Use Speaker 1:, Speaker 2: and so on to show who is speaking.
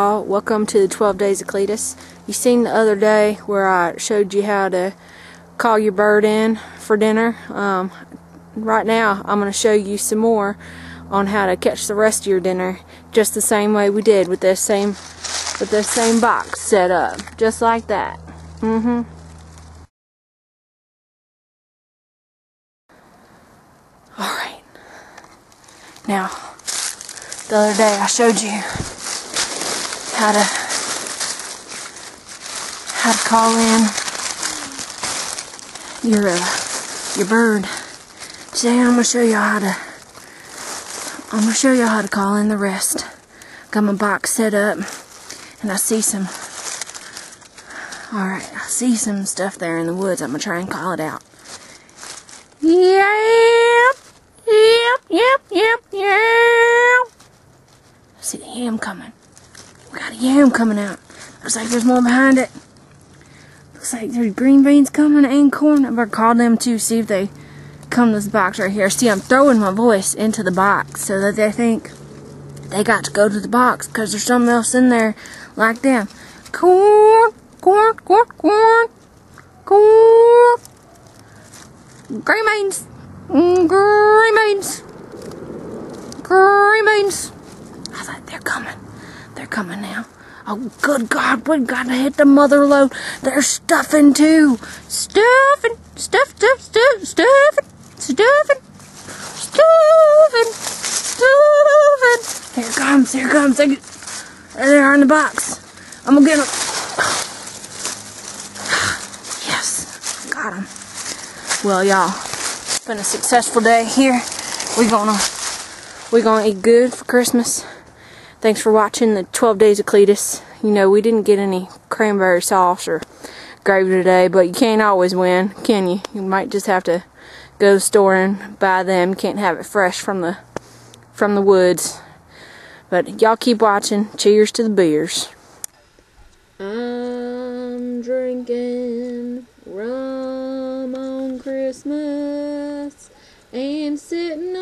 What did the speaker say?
Speaker 1: Welcome to the 12 Days of Cletus. You seen the other day where I showed you how to call your bird in for dinner. Um, right now I'm going to show you some more on how to catch the rest of your dinner just the same way we did with this same with this same box set up. Just like that. Mm-hmm. Alright. Now, the other day I showed you how to how to call in your uh, your bird. Today I'm gonna show you how to I'm gonna show you how to call in the rest. Got my box set up and I see some alright, I see some stuff there in the woods. I'm gonna try and call it out. Yep, yep, yep, yep, yep. I see the yam coming. Yam coming out. Looks like there's more behind it. Looks like there's green beans coming and corn. I better call them too, see if they come to this box right here. See, I'm throwing my voice into the box so that they think they got to go to the box because there's something else in there like them. Corn, corn, corn, corn, corn. Green beans, mm, green beans, green beans. I thought they're coming. They're coming now. Oh, good God, we gotta hit the mother load. They're stuffing too. Stuffing, stuff, stuff, stuff, stuffing, stuffing, stuffing, stuffing. Here comes, here comes. There they are in the box. I'm gonna get them. Yes, got them. Well, y'all, it's been a successful day here. We're gonna, we gonna eat good for Christmas. Thanks for watching the 12 Days of Cletus. You know, we didn't get any cranberry sauce or gravy today, but you can't always win, can you? You might just have to go to the store and buy them. Can't have it fresh from the from the woods. But y'all keep watching. Cheers to the beers. I'm drinking rum on Christmas and sitting